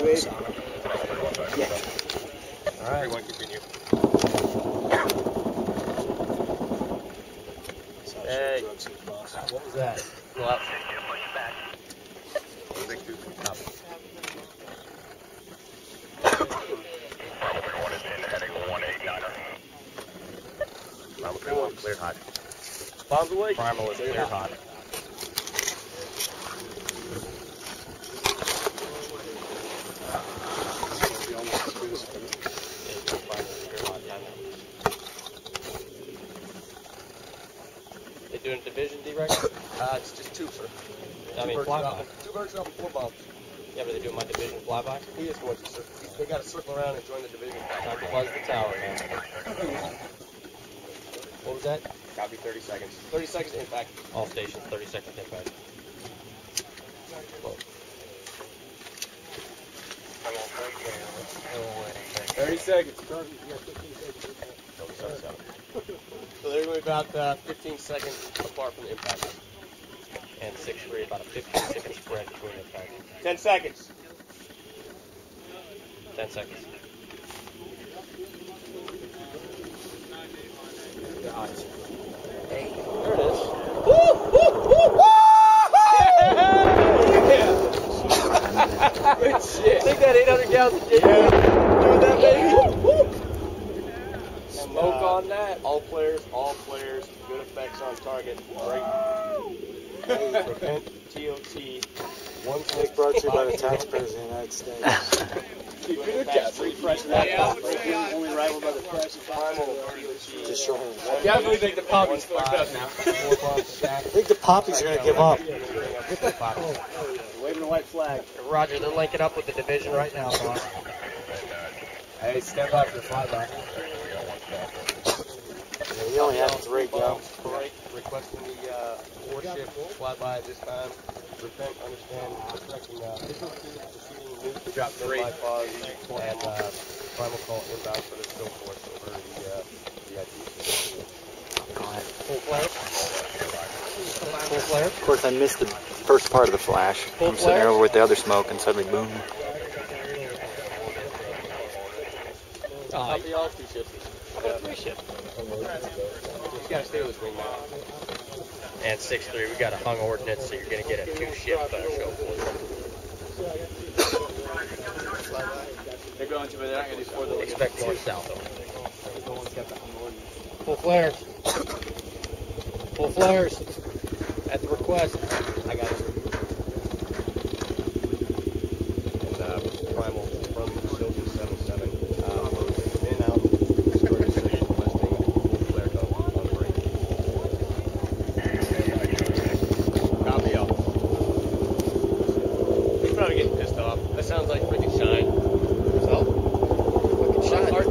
baby. All right. Everyone continue. Hey. What was that? Go up. Primal is clear hot. Bombs away. Primal is clear hot. They doing division D-Rex? Uh, it's just two, sir. I mean, birds flyby. up. Two birds up and four bombs. Yeah, but they doing my division flyby? He is sir. They got to circle around and join the division. Time to buzz the tower now. What was that? Copy 30 seconds. 30 seconds impact. All stations, 30 seconds impact. Thirty seconds. So they're going to be about uh, 15 seconds apart from the impact. And 6-3, about a 15 second spread between the impact. 10 seconds. 10 seconds. There it is. Good shit. Take that 800 gallons of J. Doing that, baby. Smoke on that. All players, all players. Good effects on target. Great. Prevent TOT. One It's brought to you by the taxpayers of the United States. Refresh that. Only rivaled by the price of. Just show him. I definitely think the poppy's fucked up now. I think the poppies are going to give up. Waving a white flag. Roger, they're linking up with the division right now, boss. Hey, stand by for the flyback. Yeah, we only have three, go. Break, requesting the uh, warship flyby at this time. Repent, understand, protecting uh, proceeding, move to drop three. And uh, primal call inbound for the still force over the uh, VIP. Full flare. Full flare. Of course, I missed the first part of the flash. Full I'm sitting flare? over with the other smoke, and suddenly, boom. Uh, Copy all two ships. three ships. You gotta stay with this wing now. And 6-3, we got a hung ordnance, so you're going to get a two-ship uh, show force. They're going to, but they're not gonna do four though. Expect north-south. Full flares. Full flares. At the request. I got it. And uh, primal from facility 77. Uh, in out. Starting city requesting full flare go on break. Copy all. He's probably getting pissed off. That sounds like freaking shine. So? Fucking shot. Our